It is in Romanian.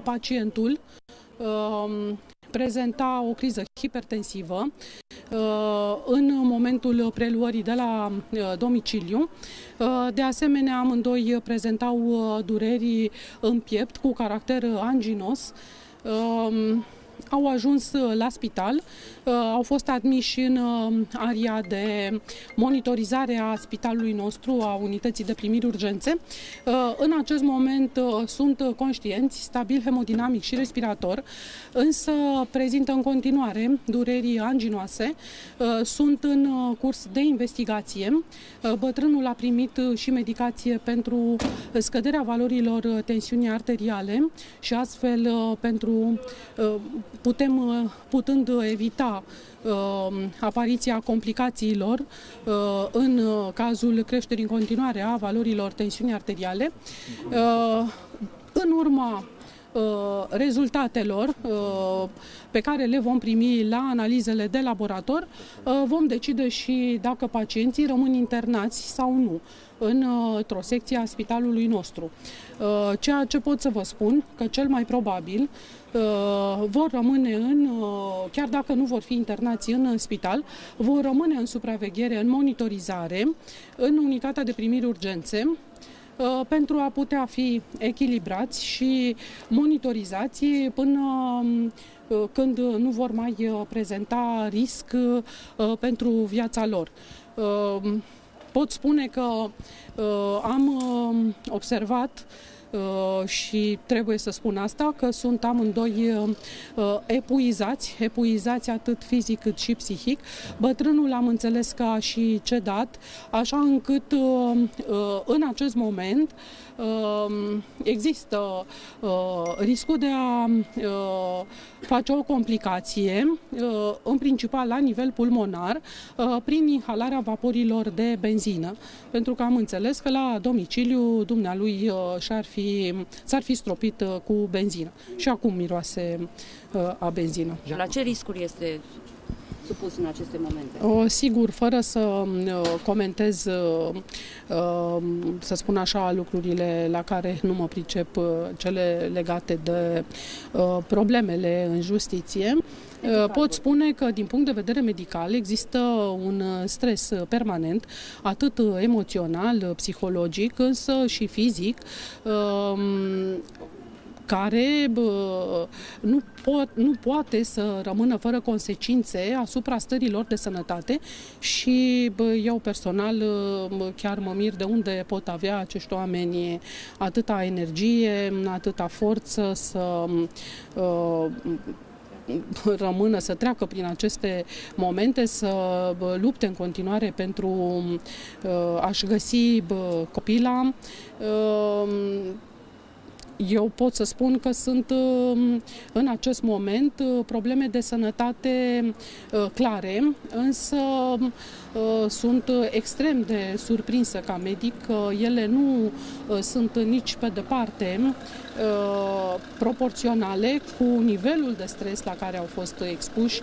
pacientul prezenta o criză hipertensivă în momentul preluării de la domiciliu. De asemenea, amândoi prezentau dureri în piept cu caracter anginos au ajuns uh, la spital, uh, au fost admiși în uh, aria de monitorizare a spitalului nostru, a unității de primiri urgențe. În acest moment sunt conștienți, stabil hemodinamic și respirator, însă prezintă în continuare dureri anginoase, sunt în curs de investigație. Bătrânul a primit și medicație pentru scăderea valorilor tensiunii arteriale și astfel pentru putem, uh, putând evita uh, apariția complicațiilor uh, în cazul creșterii în continuare a valorilor tensiunii arteriale. În urma rezultatelor pe care le vom primi la analizele de laborator, vom decide și dacă pacienții rămân internați sau nu într-o secție a spitalului nostru. Ceea ce pot să vă spun, că cel mai probabil Uh, vor rămâne în, uh, chiar dacă nu vor fi internați în spital, vor rămâne în supraveghere, în monitorizare, în unitatea de primiri urgențe, uh, pentru a putea fi echilibrați și monitorizați până când nu vor mai prezenta risc pentru viața lor. Pot spune că am observat Uh, și trebuie să spun asta, că sunt amândoi uh, uh, epuizați, epuizați atât fizic cât și psihic. Bătrânul am înțeles că a și cedat, așa încât în acest moment există riscul de a face o complicație, în principal la nivel pulmonar, prin inhalarea vaporilor de benzină, pentru că am înțeles că la domiciliu dumnealui și-ar fi s-ar fi stropit uh, cu benzină. Și acum miroase uh, a benzină. La ce riscuri este supus în aceste momente? O, sigur, fără să uh, comentez, să spun așa, lucrurile la care nu mă pricep, cele legate de problemele în justiție, Pot spune că, din punct de vedere medical, există un stres permanent, atât emoțional, psihologic, însă și fizic, care bă, nu, pot, nu poate să rămână fără consecințe asupra stărilor de sănătate și bă, eu personal bă, chiar mă mir de unde pot avea acești oameni atâta energie, atâta forță să uh, rămână, să treacă prin aceste momente, să lupte în continuare pentru uh, a-și găsi copila. Uh, eu pot să spun că sunt uh, în acest moment probleme de sănătate clare, însă sunt extrem de surprinsă ca medic că ele nu sunt nici pe departe Uh, proporționale cu nivelul de stres la care au fost expuși